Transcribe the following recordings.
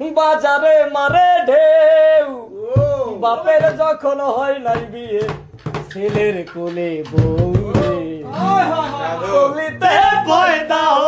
বাজারে মারে ঢেউ। বাপের যখন হয় নাই বিয়ে ছেলের কোলে বউ বলিতে ভয় দাও।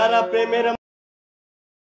সারা প্রেমের